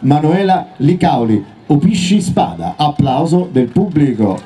Manuela Licauli, Opisci Spada, applauso del pubblico.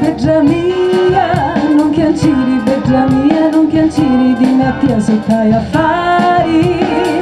beggia mia, non chianciri, beggia mia, non chianciri, di me a te sottaia affari.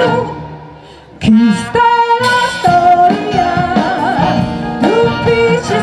Che sta la storia, tu dici